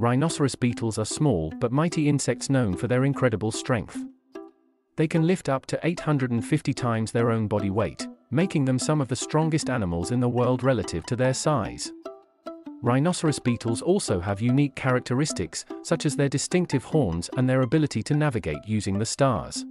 Rhinoceros beetles are small but mighty insects known for their incredible strength. They can lift up to 850 times their own body weight, making them some of the strongest animals in the world relative to their size. Rhinoceros beetles also have unique characteristics, such as their distinctive horns and their ability to navigate using the stars.